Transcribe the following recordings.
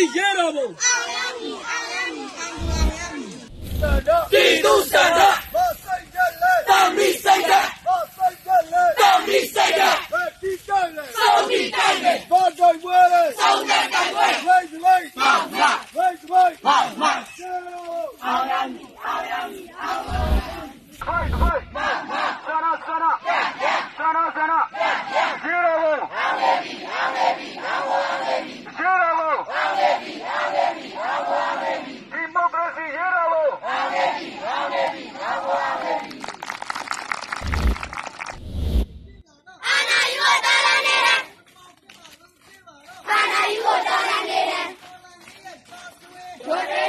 ဒီမိုကရေစီရဲတော်ဘုံတီတုစန္ဒတောင်ပြီးစိတ်ကတောင်ပြီးစိတ်ကစောပြီးတိုင်းတယ်စောင်းတဲ့တိုင်းပွဲမောင်မမောင်မ Democracy Hero! အာနာယူကိုတော်လာနေတယ်အာနာယူကိုတော်လာနေတယ်ဒိုရဲ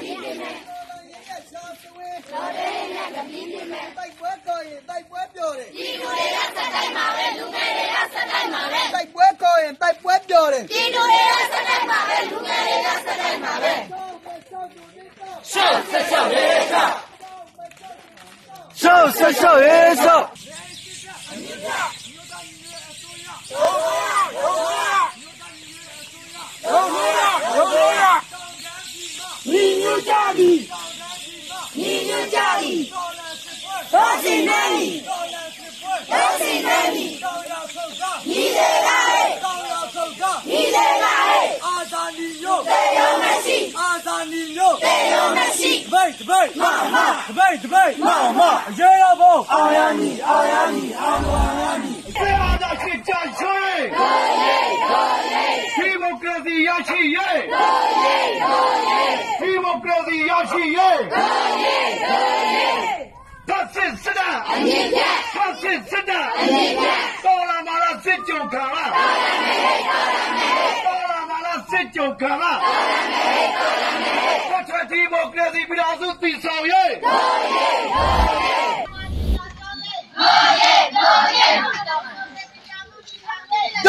ပီးပြင်းမယ်တော်တဲ့နဲ့ကပီးပြင်းမယ်တိုက်ပွဲကိုရင်တိုက်ပွဲပြောတယ်ဒီလူတွေကစက်တိုင်းမှာပဲလူငယ်တွေကစက်တိုင်းမှာပဲတိုက်ပွဲကိုရင်တိုက်ပွဲပြောတယ်ဒီလူတွေကစက်တိုင်းမှာပဲလူငယ်တွေကစက်တိုင်းမှာပဲရှော့ဆက်ရှော့ရေးရှော့ရှော့ဆက်ရှော့ရေးရှော့ တော်စီနေနီတော်စီနေနီညီလေလာဟဲ့ညီလေလာဟဲ့အာဇာနီယိုတေယောမက်ဆီအာဇာနီယိုတေယောမက်ဆီဘိတ်ဘိတ်မာမာဘိတ်ဘိတ်မာမာရေရဘောအာယာနီအာယာနီအာယာနီပြေပါတာချစ်ချာရွှေတော်လေးတော်လေးဒီမိုကရေစီရရှိရေးတော်လေးတော်လေးဒီမိုကရေစီရရှိရေးတော်လေးတော်လေး 明天。他是真的。明天。到了马拉最久卡了。到了没？到了没？到了马拉最久了。到了没？到了没？我全体莫格里比拉苏比少耶。可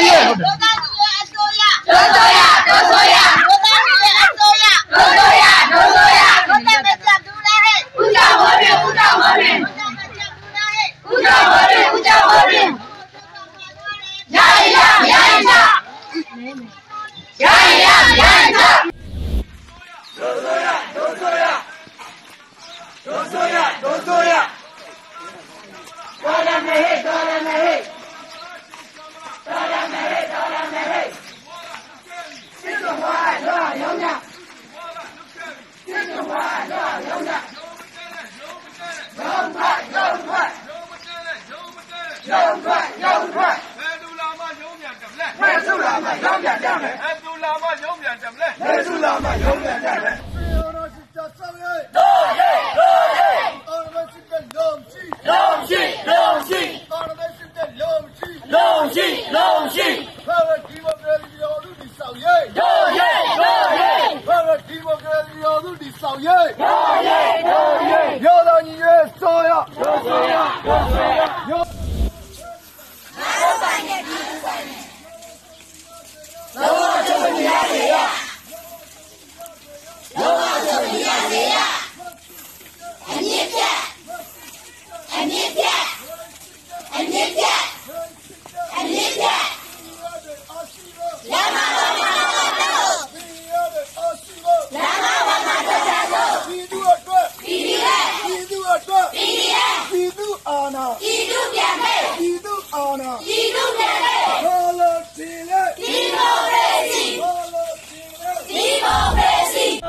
以，可。 တို့ဆိုရတို့ဆိုရတို့ဆိုရတို့ဆိုရတော်ရမယ်ဟဲ့တော်ရမယ်ဟဲ့တော်ရမယ်ဟဲ့တော်ရမယ်ဟဲ့စစ်တော်ဟာတော့ရောင်းရစစ်တော်ဟာတော့ရောင်းရရောင်းပါရောင်းပါရောင်းပါရောင်းပါဘယ်သူလာမှရောင်းပြန်ကြလက်ဘယ်သူလာမှရောင်းပြန်ကြမယ် စစ်တပ်လုံးရှိလုံးရှိလုံးရှိဘာဝဒီမိုကရေစီရောလူဒီဆောင်ရဲတော်ရဲတော်ရဲဘာဝဒီမိုကရေစီရောလူဒီဆောင်ရဲ